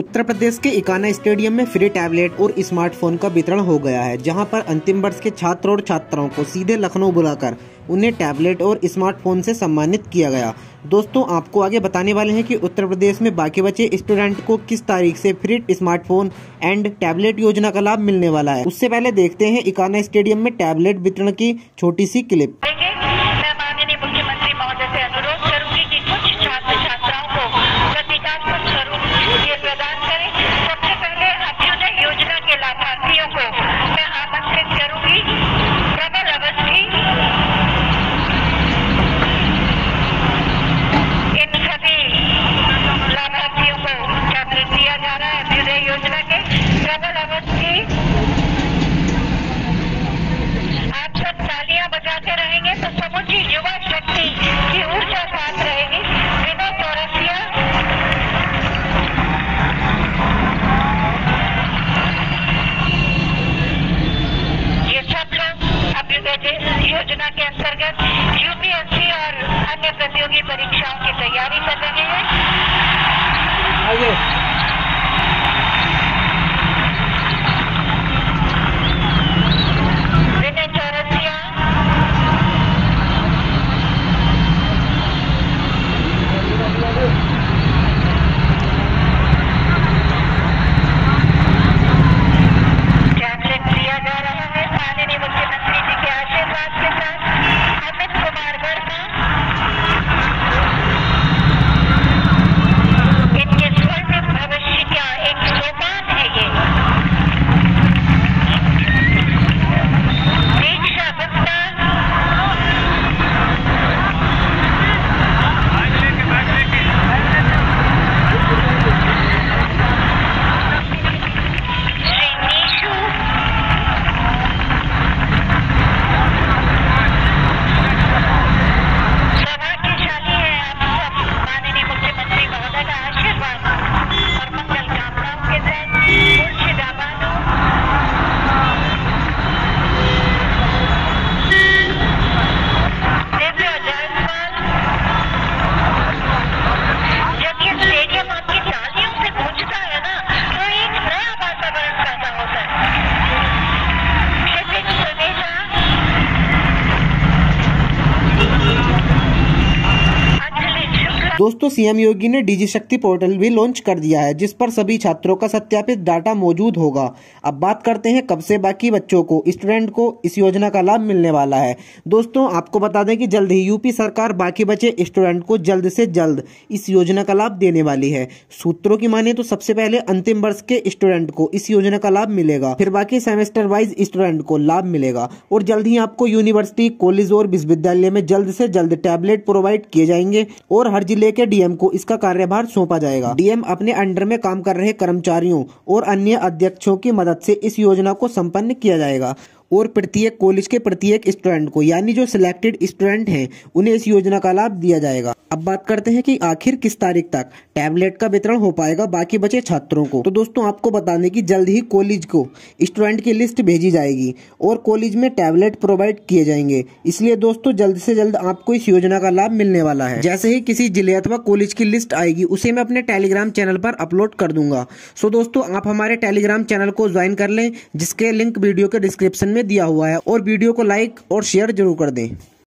उत्तर प्रदेश के इकाना स्टेडियम में free tablet और स्मार्टफ़ोन का वितरण हो गया है, जहाँ पर अंतिम वर्ष के छात्र और छात्राओं को सीधे लखनऊ बुलाकर उन्हें टैबलेट और स्मार्टफ़ोन से सम्मानित किया गया। दोस्तों, आपको आगे बताने वाले हैं कि उत्तर प्रदेश में बाकी बचे स्टूडेंट को किस तारीख से फ्री स्मार्टफ़ोन एंड टैबलेट योजना का लाभ मिलने वाला है। उससे पहले देखते हैं इकाना स्टेडियम में टैबलेट वितरण की छोटी सी क्लिप। प्रतियोगी परीक्षाओं की तैयारी कर रहे हैं। दोस्तों, सीएम योगी ने डिजी शक्ति पोर्टल भी लॉन्च कर दिया है, जिस पर सभी छात्रों का सत्यापित डाटा मौजूद होगा। अब बात करते हैं कब से बाकी बच्चों को, स्टूडेंट को इस योजना का लाभ मिलने वाला है। दोस्तों, आपको बता दें कि जल्द ही यूपी सरकार बाकी बचे स्टूडेंट को जल्द से जल्द इस योजना का लाभ देने वाली है। सूत्रों की माने तो सबसे पहले अंतिम वर्ष के स्टूडेंट को इस योजना का लाभ मिलेगा, फिर बाकी सेमेस्टर वाइज स्टूडेंट को लाभ मिलेगा और जल्द ही आपको यूनिवर्सिटी, कॉलेज और विश्वविद्यालय में जल्द से जल्द टैबलेट प्रोवाइड किए जाएँगे और हर ज़िले के डीएम को इसका कार्यभार सौंपा जाएगा। डीएम अपने अंडर में काम कर रहे कर्मचारियों और अन्य अध्यक्षों की मदद से इस योजना को संपन्न किया जाएगा। और प्रत्येक कॉलेज के प्रत्येक स्टूडेंट को, यानी जो सिलेक्टेड स्टूडेंट हैं, उन्हें इस योजना का लाभ दिया जाएगा। अब बात करते हैं कि आखिर किस तारीख तक टैबलेट का वितरण हो पाएगा बाकी बचे छात्रों को। तो दोस्तों, आपको बता दें कि जल्द ही कॉलेज को स्टूडेंट की लिस्ट भेजी जाएगी और कॉलेज में टैबलेट प्रोवाइड किए जाएँगे। इसलिए दोस्तों, जल्द से जल्द आपको इस योजना का लाभ मिलने वाला है। जैसे ही किसी ज़िले अथवा कॉलेज की लिस्ट आएगी, उसे मैं अपने टेलीग्राम चैनल पर अपलोड कर दूँगा। सो दोस्तों, आप हमारे टेलीग्राम चैनल को ज्वाइन कर लें, जिसके लिंक वीडियो के डिस्क्रिप्शन में दिया हुआ है और वीडियो को लाइक और शेयर ज़रूर कर दें।